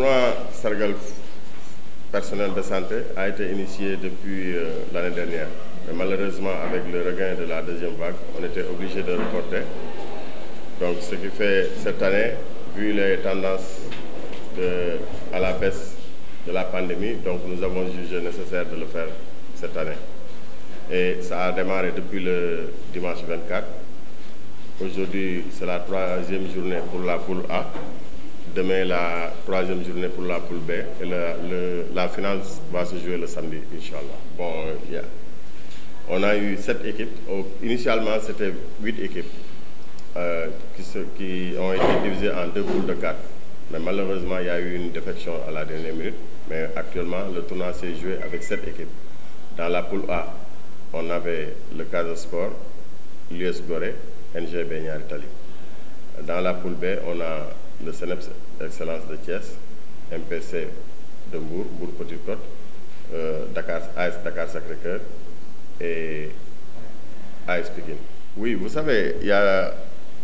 tournoi Sargal personnel de santé a été initié depuis euh, l'année dernière. Mais malheureusement, avec le regain de la deuxième vague, on était obligé de reporter. Donc, ce qui fait cette année, vu les tendances à la baisse de la pandémie, donc nous avons jugé nécessaire de le faire cette année. Et ça a démarré depuis le dimanche 24. Aujourd'hui, c'est la troisième journée pour la poule A. Demain, la troisième journée pour la poule B. Et la, le, la finale va se jouer le samedi, Inch'Allah. Bon, yeah. On a eu sept équipes. Initialement, c'était huit équipes euh, qui, se, qui, ont été divisées en deux poules de quatre. Mais malheureusement, il y a eu une défection à la dernière minute. Mais actuellement, le tournoi s'est joué avec sept équipes. Dans la poule A, on avait le Casa Sport, l'US Gorée, Niar Italie. Dans la poule B, on a le CNEPS Excellence de Thiès, MPC de Bourg, Bourg Petite Côte, euh, AS Dakar Sacré-Cœur et AS Pékin. Oui, vous savez, il y a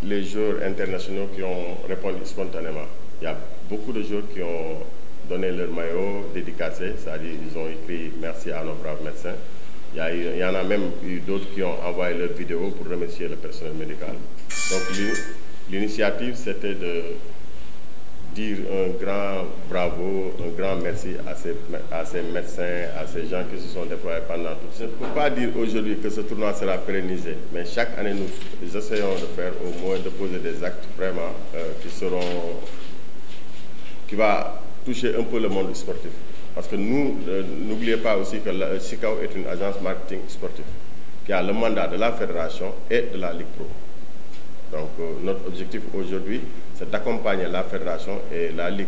les joueurs internationaux qui ont répondu spontanément. Il y a beaucoup de joueurs qui ont donné leur maillot dédicacé, c'est-à-dire ils ont écrit merci à nos braves médecins. Il y, il y en a même eu d'autres qui ont envoyé leur vidéo pour remercier le personnel médical. Donc l'initiative, c'était de dire un grand bravo, un grand merci à ces, médecins, à ces gens qui se sont déployés pendant tout. Je ne peux pas dire aujourd'hui que ce tournoi sera pérennisé, mais chaque année, nous, essayons de faire au moins de poser des actes vraiment euh, qui seront, qui va toucher un peu le monde sportif. Parce que nous, euh, n'oubliez pas aussi que la, SICAO est une agence marketing sportif qui a le mandat de la fédération et de la Ligue Pro. Donc euh, notre objectif aujourd'hui, c'est d'accompagner la fédération et la Ligue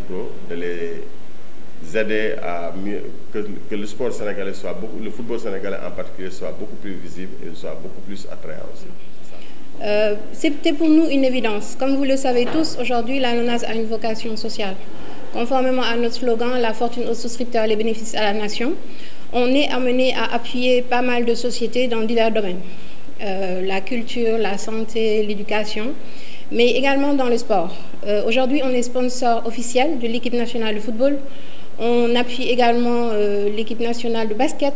de les aider à mieux, que, le sport sénégalais soit beaucoup, le football sénégalais en particulier soit beaucoup plus visible et soit beaucoup plus attrayant aussi. Euh, C'était pour nous une évidence. Comme vous le savez tous, aujourd'hui, la LONAS a une vocation sociale. Conformément à notre slogan, la fortune aux souscripteurs, les bénéfices à la nation, on est amené à appuyer pas mal de sociétés dans divers domaines. Euh, la culture, la santé, l'éducation, mais également dans le sport. Euh, Aujourd'hui, on est sponsor officiel de l'équipe nationale de football. On appuie également euh, l'équipe nationale de basket.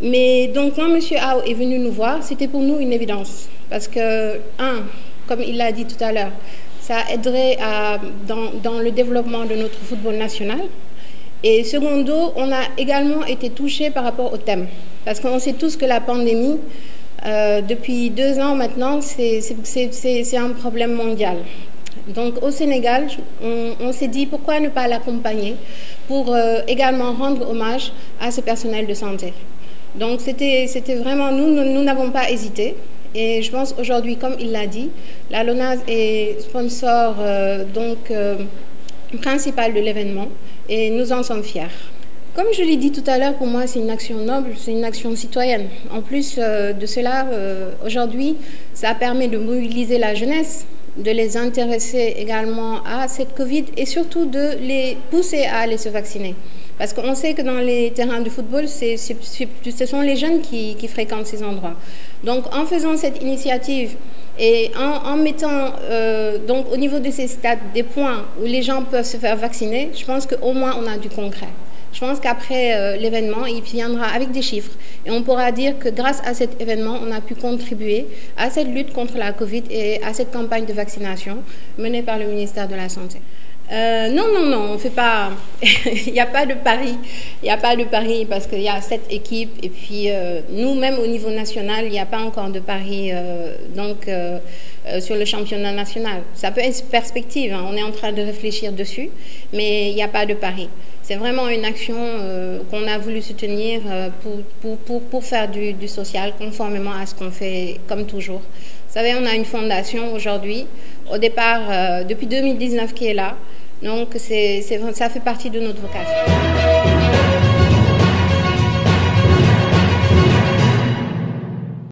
Mais donc, quand M. Ao est venu nous voir, c'était pour nous une évidence. Parce que, un, comme il l'a dit tout à l'heure, ça aiderait dans, dans, le développement de notre football national. Et secondo, on a également été touché par rapport au thème. Parce qu'on sait tous que la pandémie, euh, depuis deux ans maintenant, c'est un problème mondial. Donc au Sénégal, on, s'est dit pourquoi ne pas l'accompagner pour euh, également rendre hommage à ce personnel de santé. Donc c'était vraiment nous, nous n'avons pas hésité. Et je pense aujourd'hui, comme il l'a dit, la LONAS est sponsor euh, donc principal de l'événement et nous en sommes fiers. Comme je l'ai dit tout à l'heure, pour moi, c'est une action noble, c'est une action citoyenne. En plus euh, de cela, euh, aujourd'hui, ça permet de mobiliser la jeunesse, de les intéresser également à cette Covid et surtout de les pousser à aller se vacciner. Parce qu'on sait que dans les terrains de football, ce sont les jeunes qui, fréquentent ces endroits. Donc en faisant cette initiative et en, en mettant euh, donc au niveau de ces stades des points où les gens peuvent se faire vacciner, je pense qu'au moins on a du concret. Je pense qu'après euh, l'événement, il viendra avec des chiffres et on pourra dire que grâce à cet événement, on a pu contribuer à cette lutte contre la Covid et à cette campagne de vaccination menée par le ministère de la Santé. Euh, non, non, non, on fait pas. il n'y a pas de pari. Il n'y a pas de pari parce qu'il y a sept équipes et puis euh, nous, même au niveau national, il n'y a pas encore de pari donc sur le championnat national. Ça peut être perspective. Hein, on est en train de réfléchir dessus, mais il n'y a pas de pari. C'est vraiment une action qu'on a voulu soutenir pour, pour, pour, pour faire du, du, social conformément à ce qu'on fait comme toujours. Vous savez, on a une fondation aujourd'hui, au départ, depuis 2019 qui est là. Donc, c'est, ça fait partie de notre vocation.